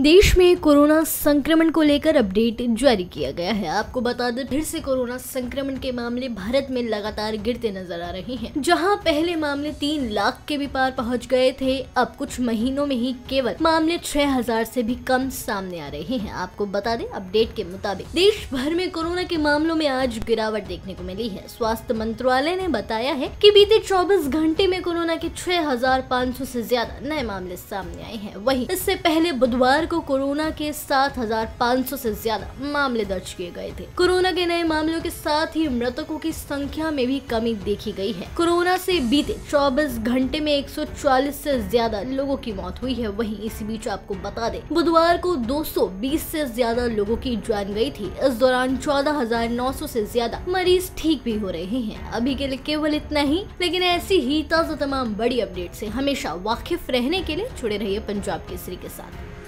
देश में कोरोना संक्रमण को लेकर अपडेट जारी किया गया है। आपको बता दें, फिर से कोरोना संक्रमण के मामले भारत में लगातार गिरते नज़र आ रहे हैं। जहाँ पहले मामले तीन लाख के भी पार पहुँच गए थे, अब कुछ महीनों में ही केवल मामले छह हज़ार से भी कम सामने आ रहे हैं। आपको बता दें, अपडेट के मुताबिक देश भर में कोरोना के मामलों में आज गिरावट देखने को मिली है। स्वास्थ्य मंत्रालय ने बताया है की बीते चौबीस घंटे में कोरोना के छह हज़ार पाँच सौ ज़्यादा नए मामले सामने आए हैं। वही इससे पहले बुधवार को कोरोना के 7,500 से ज़्यादा मामले दर्ज किए गए थे। कोरोना के नए मामलों के साथ ही मृतकों की संख्या में भी कमी देखी गई है। कोरोना से बीते 24 घंटे में 140 से ज़्यादा लोगों की मौत हुई है। वहीं इसी बीच आपको बता दें बुधवार को 220 से ज़्यादा लोगों की जान गई थी। इस दौरान 14,900 से ज़्यादा मरीज़ ठीक भी हो रहे हैं। अभी के लिए केवल इतना ही लेकिन ऐसी ही ताज़ा तमाम बड़ी अपडेट ऐसी हमेशा वाकिफ रहने के लिए जुड़े रहिए पंजाब केसरी के साथ।